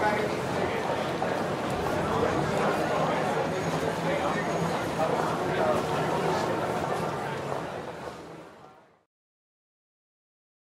Right.